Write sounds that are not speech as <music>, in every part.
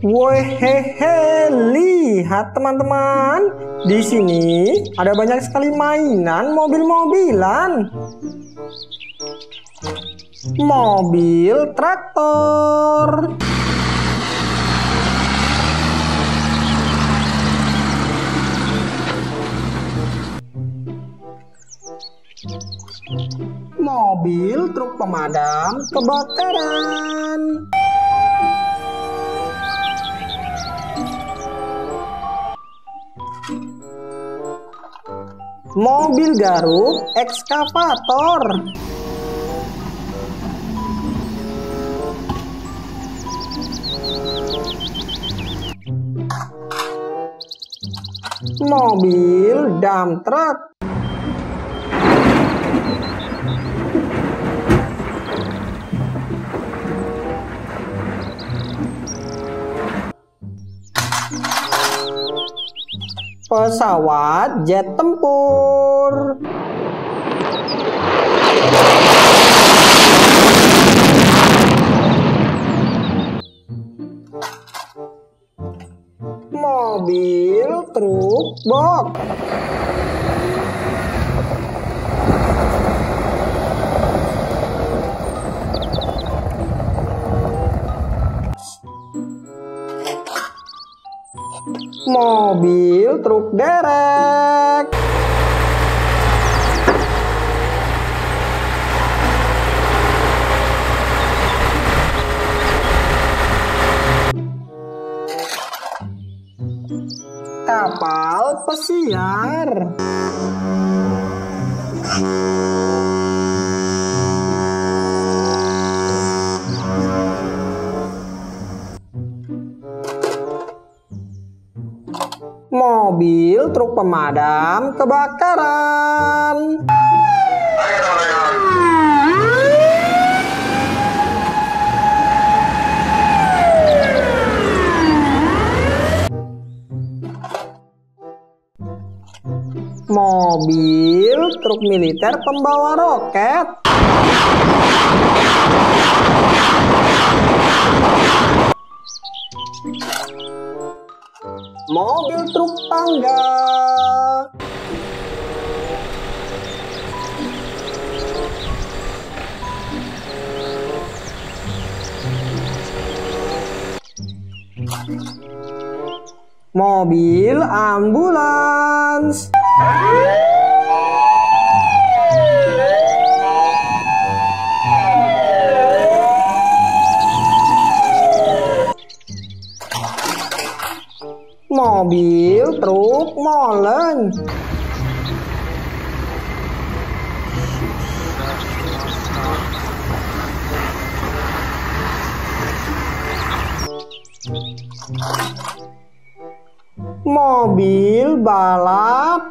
Wehehe, lihat teman-teman. Di sini ada banyak sekali mainan mobil-mobilan. Mobil traktor. Mobil truk pemadam kebakaran. Mobil garuk ekskavator. Mobil dump truck. Pesawat jet tempur. Mobil truk box. Mobil truk derek. Kapal pesiar. Mobil truk pemadam kebakaran. Mobil truk militer pembawa roket. Mobil truk tangga. Mobil ambulans. Truk molen. Mobil balap.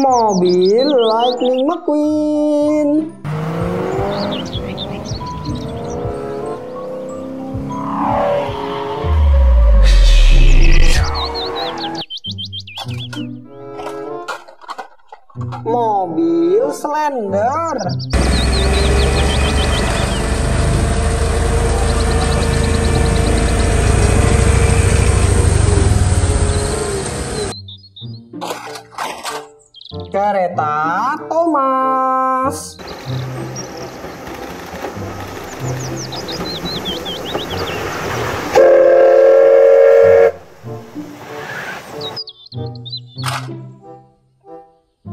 Mobil Lightning McQueen. Mobil Slender. Kereta Thomas.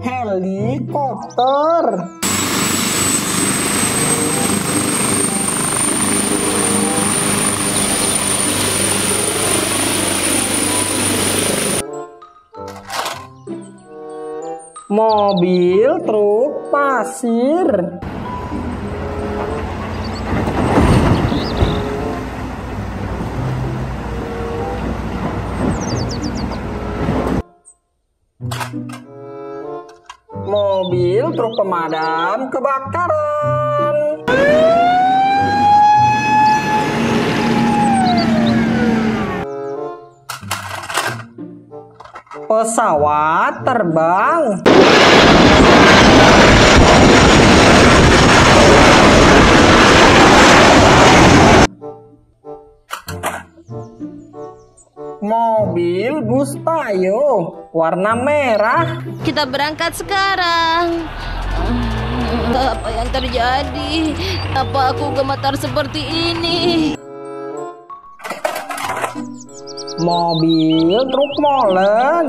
Helikopter. Mobil truk pasir. Mobil truk pemadam kebakaran. Pesawat terbang. Mobil bus tayo warna merah. Kita berangkat sekarang. Apa yang terjadi? Apa aku gemetar seperti ini? Mobil truk molen.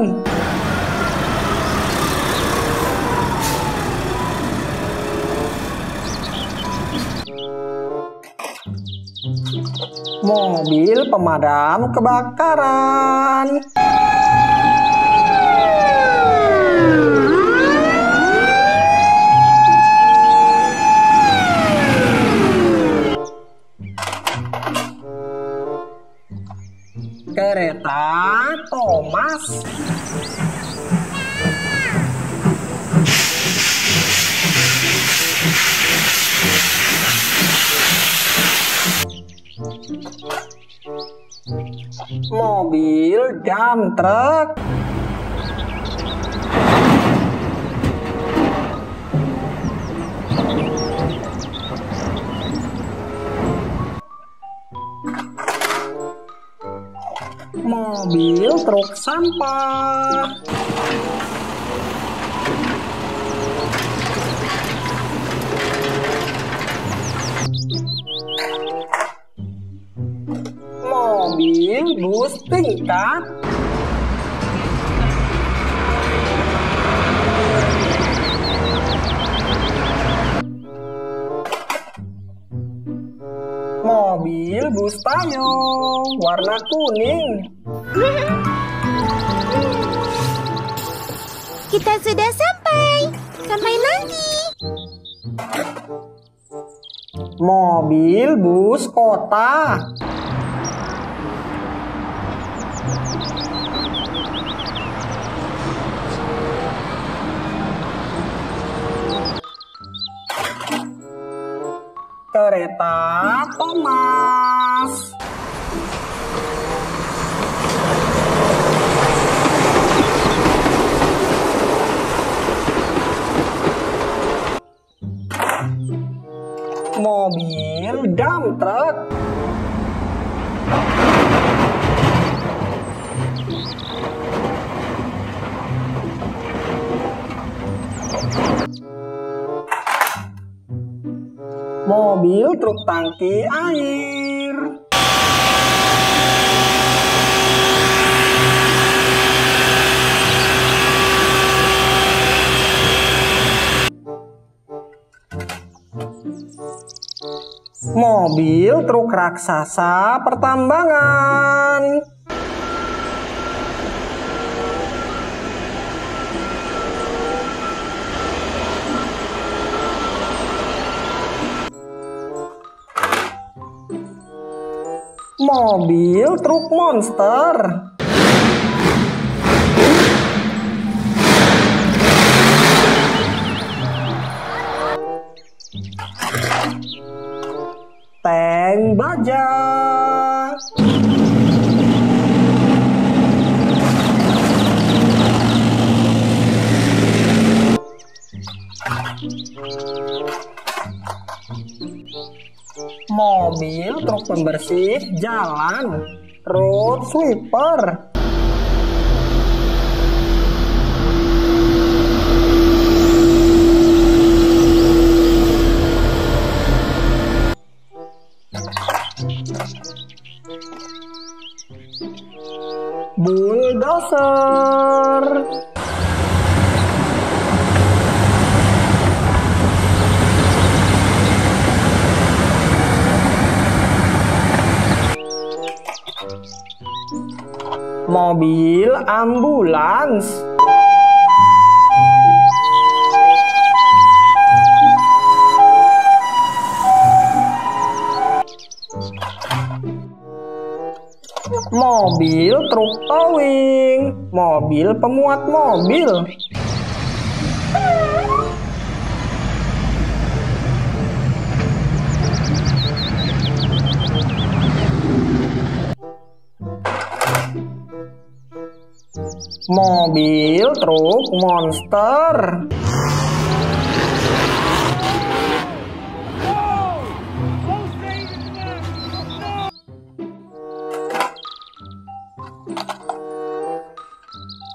Mobil pemadam kebakaran. Mobil dump truck. Mobil truk sampah. Bus tingkat. Mobil bus payung warna kuning. Kita sudah sampai. Sampai nanti. Mobil bus kota. Kereta Thomas. Mobil dump truck. Mobil truk tangki air. Mobil truk raksasa pertambangan. Mobil truk monster. Tank baja. Mobil truk pembersih jalan. Road sweeper. Bulldozer. Mobil ambulans. Mobil truk towing, mobil pemuat mobil. Mobil, truk, monster.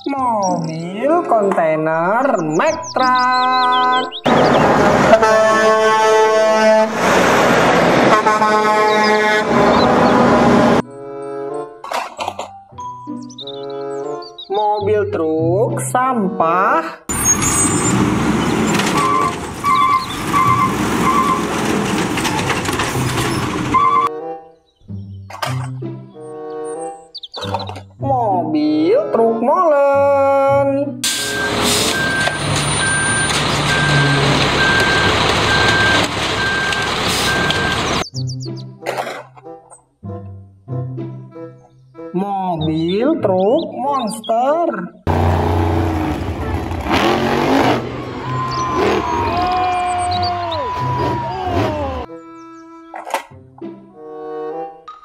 Mobil, kontainer, Mack truck. Mobil truk, sampah. Mobil truk molen. Truk monster.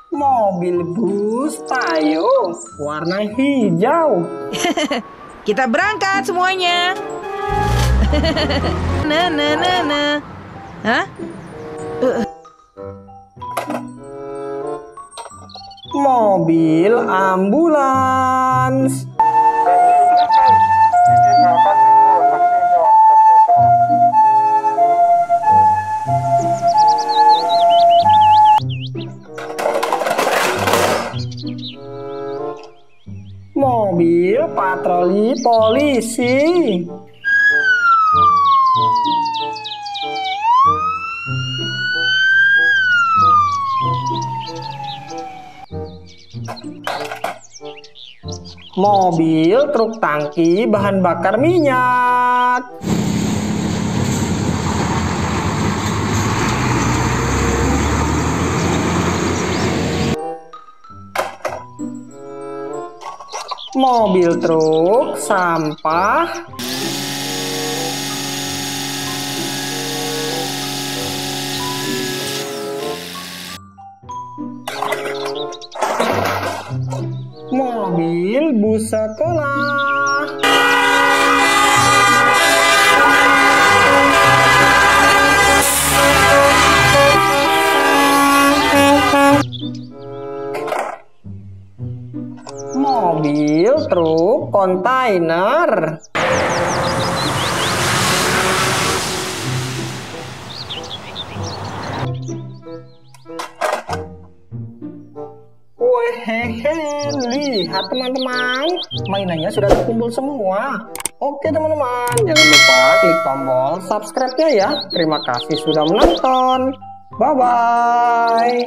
Mobil bus payung warna hijau. <laughs> Kita berangkat semuanya. <laughs> nah, nah, nah, nah. Hah? Mobil ambulans. Mobil patroli polisi. Mobil truk tangki bahan bakar minyak. Mobil truk sampah. Sekolah. Mobil truk kontainer. Wehehe, lihat teman-teman, mainannya sudah terkumpul semua. Oke teman-teman, jangan lupa klik tombol subscribe-nya ya. Terima kasih sudah menonton. Bye-bye.